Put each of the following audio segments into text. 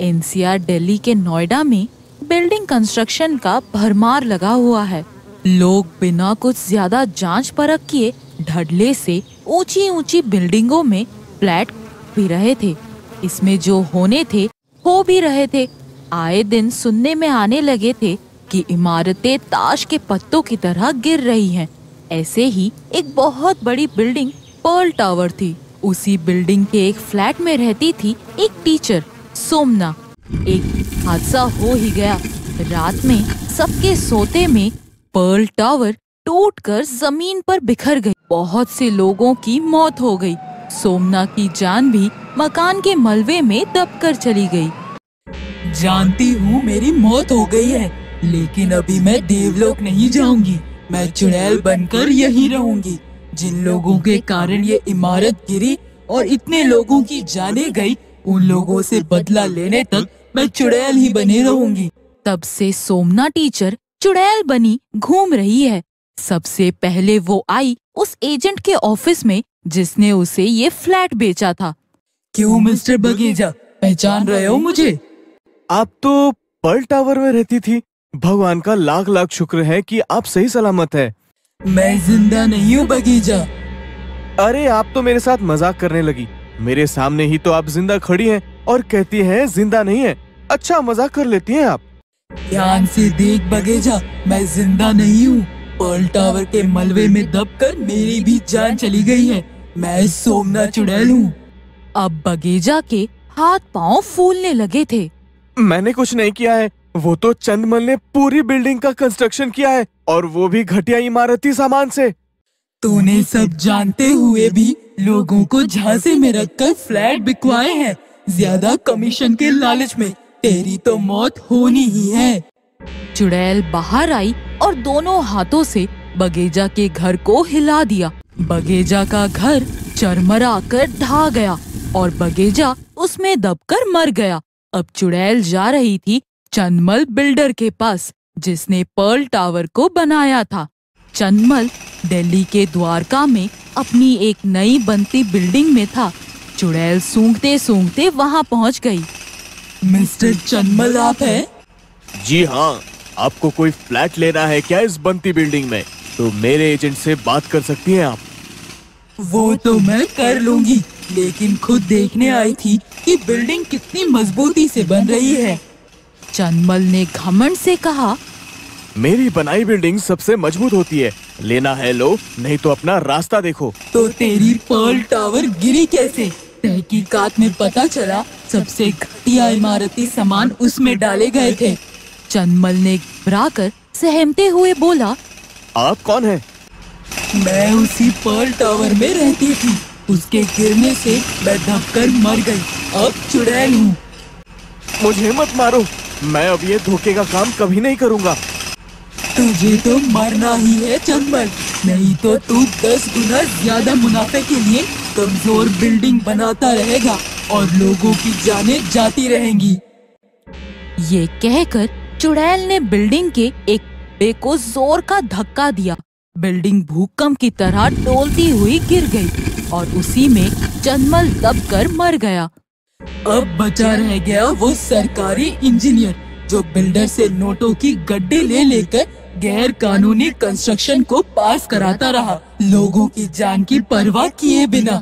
NCR Delhi के नोएडा में building construction का भरमार लगा हुआ है। लोग बिना कुछ ज़्यादा जाँच परख किए ढडले से ऊँची ऊँची बिल्डिंगों में फ्लैट भी रहे थे। इसमें जो होने थे, हो भी रहे थे। आए दिन सुनने में आने लगे थे कि इमारतें ताश के पत्तों की तरह गिर रही हैं। ऐसे ही एक बहुत बड़ी बिल्डिंग, पर्ल टावर थी। उसी बिल्डिंग के एक फ्लैट में रहती थी एक टीचर। सोमना। एक हादसा हो ही गया। रात में सबके सोते में पर्ल टावर टूटकर ज़मीन पर बिखर गई। बहुत से लोगों की मौत हो गई। सोमना की जान भी मकान के मलबे में दबकर चली गई। जानती हूँ मेरी मौत हो गई है, लेकिन अभी मैं देवलोक नहीं जाऊँगी। मैं चुड़ैल बनकर यहीं रहूँगी। जिन लोगों के कारण ये इमारत गिरी और इतने लोगों की जाने गई उन लोगों से बदला लेने तक मैं चुड़ैल ही बने रहूँगी। तब से सोमना टीचर चुड़ैल बनी घूम रही है। सबसे पहले वो आई उस एजेंट के ऑफ़िस में जिसने उसे ये फ्लैट बेचा था। क्यों मिस्टर बगीजा पहचान रहे हो मुझे? आप तो पर्ल टावर में रहती थी। भगवान का लाख लाख शुक्र है कि आप सही सलामत है। मैं ज़िंदा नहीं हूँ बगीजा अरे आप तो मेरे साथ मज़ाक करने लगी। मेरे सामने ही तो आप ज़िंदा खड़ी हैं और कहती हैं ज़िंदा नहीं है। अच्छा मज़ाक कर लेती हैं आप। ध्यान से देख बगेजा मैं ज़िंदा नहीं हूँ। पर्ल टावर के मलबे में दबकर मेरी भी जान चली गई है। मैं सोमना चुड़ैल हूँ। अब बगेजा के हाथ पाँव फूलने लगे थे। मैंने कुछ नहीं किया है। वो तो चंदमल ने पूरी बिल्डिंग का कंस्ट्रक्शन किया है और वो भी घटिया इमारती सामान से। तूने सब जानते हुए भी लोगों को झांसे में रखकर फ्लैट बिकवाए हैं। ज़्यादा कमीशन के लालच में तेरी तो मौत होनी ही है। चुड़ैल बाहर आई और दोनों हाथों से बगेजा के घर को हिला दिया। बगेजा का घर चरमरा कर ढा गया और बगेजा उसमें दबकर मर गया। अब चुड़ैल जा रही थी चंदमल बिल्डर के पास, जिसने पर्ल टावर को बनाया था। चंदमल दिल्ली के द्वारका में अपनी एक नई बनती बिल्डिंग में था। चुड़ैल सूंघते सूंघते वहाँ पहुँच गई। मिस्टर चंदमल आप है? जी हाँ आपको कोई फ्लैट लेना है क्या इस बनती बिल्डिंग में? तो मेरे एजेंट से बात कर सकती हैं आप? वो तो मैं कर लूँगी लेकिन खुद देखने आई थी कि बिल्डिंग कितनी मजबूती से बन रही है। चंदमल ने घमंड से कहा मेरी बनाई बिल्डिंग सबसे मज़बूत होती है। लेना है लो नहीं तो अपना रास्ता देखो। तो तेरी पर्ल टावर गिरी कैसे? तहकीकात में पता चला सबसे घटिया इमारती सामान उसमें डाले गए थे। चंदमल ने घबरा कर सहमते हुए बोला आप कौन है? मैं उसी पर्ल टावर में रहती थी। उसके गिरने से मैं दबकर मर गई। अब चुड़ैल हूँ। मुझे मत मारो। मैं अब ये धोखे का काम कभी नहीं करूँगा। तुझे तो मरना ही है चंबल। नहीं तो तू दस गुना ज़्यादा मुनाफे के लिए कमज़ोर बिल्डिंग बनाता रहेगा और लोगों की जाने जाती रहेंगी। ये कहकर चुड़ैल ने बिल्डिंग के एक बे को ज़ोर का धक्का दिया। बिल्डिंग भूकंप की तरह डोलती हुई गिर गई और उसी में चंदमल दब कर मर गया। अब बचा रह गया वो सरकारी इंजीनियर जो बिल्डर से नोटों की गड्ढे ले लेकर गैर कानूनी कंस्ट्रक्शन को पास कराता रहा। लोगों की जान की परवाह किए बिना।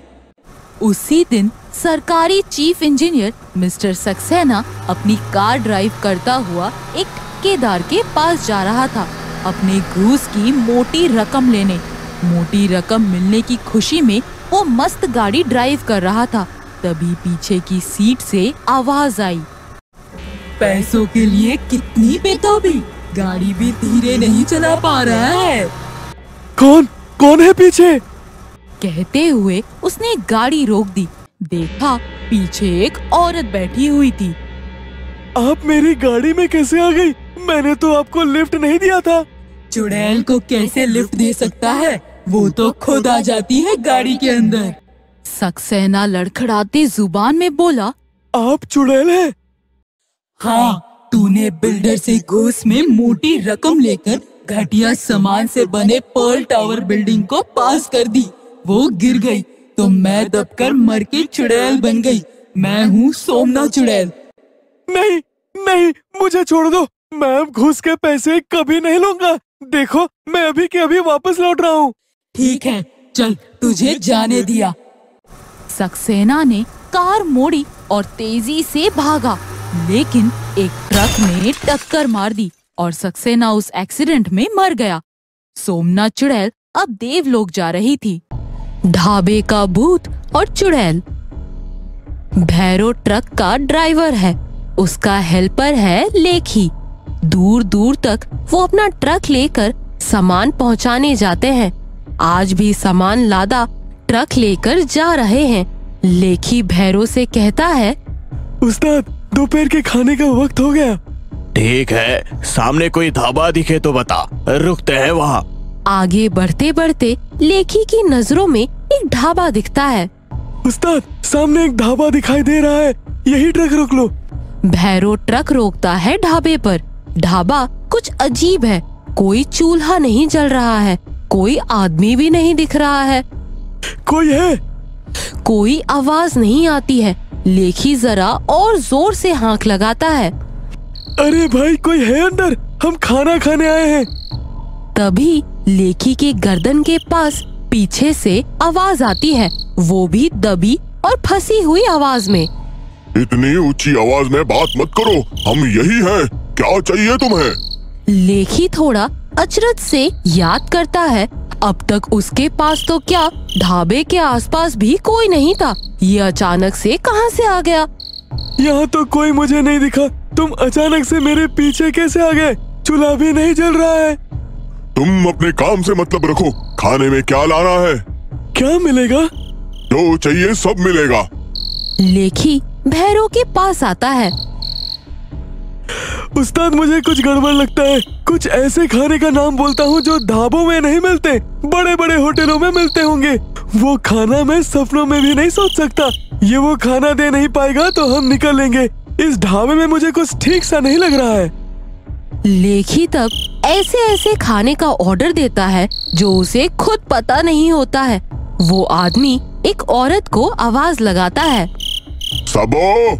उसी दिन सरकारी चीफ इंजीनियर मिस्टर सक्सेना अपनी कार ड्राइव करता हुआ एक ठेकेदार के पास जा रहा था। अपने घूस की मोटी रकम लेने। मोटी रकम मिलने की खुशी में वो मस्त गाड़ी ड्राइव कर रहा था। तभी पीछे की सीट से आवाज़ आई। पैसों के लिए कितनी बेताबी? गाड़ी भी धीरे नहीं चला पा रहा है। कौन? कौन है पीछे? कहते हुए उसने गाड़ी रोक दी। देखा पीछे एक औरत बैठी हुई थी। आप मेरी गाड़ी में कैसे आ गई? मैंने तो आपको लिफ्ट नहीं दिया था। चुड़ैल को कैसे लिफ्ट दे सकता है? वो तो खुद आ जाती है गाड़ी के अंदर। सक्सेना लड़खड़ाती ज़ुबान में बोला आप चुड़ैल है? हाँ तूने बिल्डर से घूस में मोटी रकम लेकर घटिया सामान से बने पर्ल टावर बिल्डिंग को पास कर दी। वो गिर गई तो मैं दबकर मर के चुड़ैल बन गई। मैं हूँ सोमना चुड़ैल। नहीं नहीं मुझे छोड़ दो। मैं अब घुस के पैसे कभी नहीं लूँगा। देखो मैं अभी के अभी वापस लौट रहा हूँ। ठीक है चल तुझे जाने दिया। सक्सेना ने कार मोड़ी और तेज़ी से भागा। लेकिन एक ट्रक ने टक्कर मार दी और सक्सेना उस एक्सीडेंट में मर गया। सोमनाथ चुड़ैल अब देवलोक जा रही थी। ढाबे का भूत और चुड़ैल। भैरो ट्रक का ड्राइवर है। उसका हेल्पर है लेखी। दूर दूर तक वो अपना ट्रक लेकर सामान पहुँचाने जाते हैं। आज भी सामान लादा ट्रक लेकर जा रहे हैं। लेखी भैरो से कहता है, उस्ताद दोपहर के खाने का वक्त हो गया। ठीक है सामने कोई ढाबा दिखे तो बता। रुकते हैं वहाँ। आगे बढ़ते बढ़ते लेखी की नज़रों में एक ढाबा दिखता है। उस्ताद सामने एक ढाबा दिखाई दे रहा है। यही ट्रक रोक लो। भैरो ट्रक रोकता है ढाबे पर। ढाबा कुछ अजीब है। कोई चूल्हा नहीं जल रहा है। कोई आदमी भी नहीं दिख रहा है। कोई है? कोई आवाज़ नहीं आती है। लेखी जरा और ज़ोर से हाँक लगाता है। अरे भाई कोई है अंदर? हम खाना खाने आए हैं। तभी लेखी के गर्दन के पास पीछे से आवाज़ आती है। वो भी दबी और फंसी हुई आवाज़ में। इतनी ऊँची आवाज़ में बात मत करो हम यही हैं। क्या चाहिए तुम्हें? लेखी थोड़ा अचरज से याद करता है। अब तक उसके पास तो क्या ढाबे के आसपास भी कोई नहीं था। ये अचानक से कहाँ से आ गया? यहाँ तो कोई मुझे नहीं दिखा। तुम अचानक से मेरे पीछे कैसे आ गए? चूल्हा भी नहीं जल रहा है। तुम अपने काम से मतलब रखो। खाने में क्या लाना है? क्या मिलेगा? जो चाहिए सब मिलेगा। लेखी भैरव के पास आता है। उस्ताद मुझे कुछ गड़बड़ लगता है। कुछ ऐसे खाने का नाम बोलता हूँ जो ढाबों में नहीं मिलते। बड़े बड़े होटलों में मिलते होंगे। वो खाना मैं सपनों में भी नहीं सोच सकता। ये वो खाना दे नहीं पाएगा तो हम निकल लेंगे। इस ढाबे में मुझे कुछ ठीक सा नहीं लग रहा है। लेखी तब ऐसे ऐसे खाने का ऑर्डर देता है जो उसे खुद पता नहीं होता है। वो आदमी एक औरत को आवाज़ लगाता है। सबो!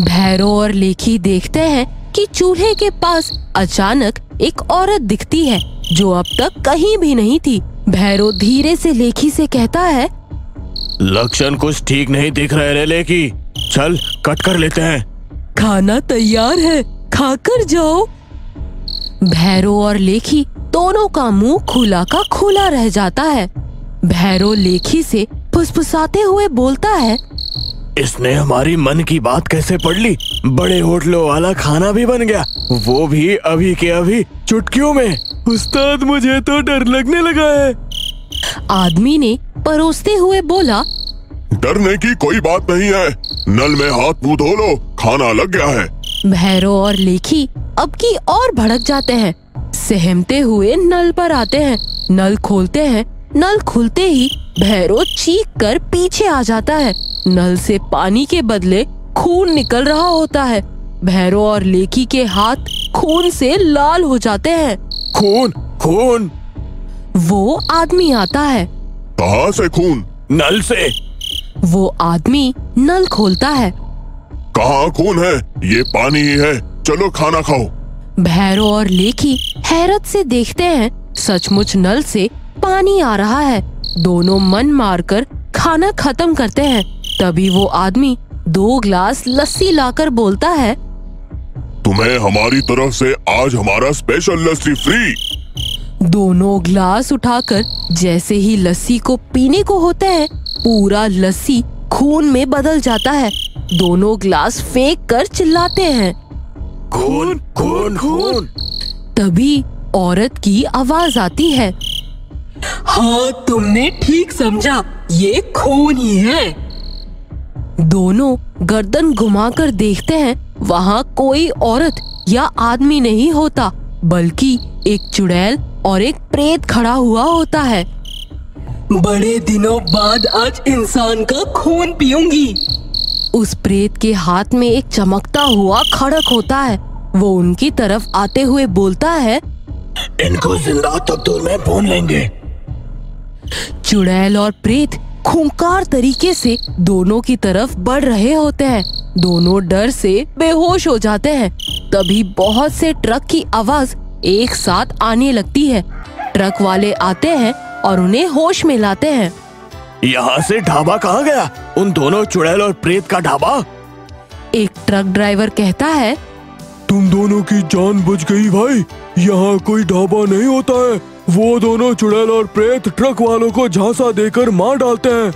भैरव और लेखी देखते हैं कि चूल्हे के पास अचानक एक औरत दिखती है जो अब तक कहीं भी नहीं थी। भैरव धीरे से लेखी से कहता है लक्षण कुछ ठीक नहीं दिख रहे रे लेकी चल कट कर लेते हैं। खाना तैयार है खाकर जाओ। भैरव और लेखी दोनों का मुँह खुला का खुला रह जाता है। भैरव लेखी से फुसफुसाते हुए बोलता है इसने हमारी मन की बात कैसे पढ़ ली? बड़े होटलों वाला खाना भी बन गया। वो भी अभी के अभी चुटकियों में। उस्ताद मुझे तो डर लगने लगा है। आदमी ने परोसते हुए बोला डरने की कोई बात नहीं है। नल में हाथ मुँह धो लो खाना लग गया है। भैरव और लेखी अब की और भड़क जाते हैं। सहमते हुए नल पर आते हैं। नल खोलते हैं। नल खुलते ही भैरव चीख कर पीछे आ जाता है। नल से पानी के बदले खून निकल रहा होता है। भैरव और लेखी के हाथ खून से लाल हो जाते हैं। खून खून। वो आदमी आता है। कहाँ से खून? नल से। वो आदमी नल खोलता है। कहाँ खून है? ये पानी ही है। चलो खाना खाओ। भैरव और लेखी हैरत से देखते हैं। सचमुच नल से पानी आ रहा है। दोनों मन मारकर खाना खत्म करते हैं। तभी वो आदमी दो ग्लास लस्सी लाकर बोलता है तुम्हें हमारी तरफ़ से आज हमारा स्पेशल लस्सी फ्री दोनों ग्लास उठाकर जैसे ही लस्सी को पीने को होते हैं पूरा लस्सी खून में बदल जाता है। दोनों ग्लास फेंक कर चिल्लाते हैं। खून खून खून। तभी औरत की आवाज़ आती है। हाँ तुमने ठीक समझा। ये खून ही है। दोनों गर्दन घुमाकर देखते हैं वहाँ कोई औरत या आदमी नहीं होता बल्कि एक चुड़ैल और एक प्रेत खड़ा हुआ होता है। बड़े दिनों बाद आज इंसान का खून पीऊँगी। उस प्रेत के हाथ में एक चमकता हुआ खड़क होता है। वो उनकी तरफ़ आते हुए बोलता है इनको ज़िंदा तब्दूर में भून लेंगे। चुड़ैल और प्रेत खूंखार तरीके से दोनों की तरफ़ बढ़ रहे होते हैं। दोनों डर से बेहोश हो जाते हैं। तभी बहुत से ट्रक की आवाज़ एक साथ आने लगती है। ट्रक वाले आते हैं और उन्हें होश में लाते हैं। यहाँ से ढाबा कहाँ गया? उन दोनों चुड़ैल और प्रेत का ढाबा? एक ट्रक ड्राइवर कहता है तुम दोनों की जान बच गई भाई। यहाँ कोई ढाबा नहीं होता है। वो दोनों चुड़ैल और प्रेत ट्रक वालों को झांसा देकर मार डालते हैं।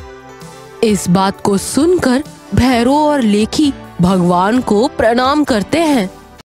इस बात को सुनकर भैरो और लेखी भगवान को प्रणाम करते हैं।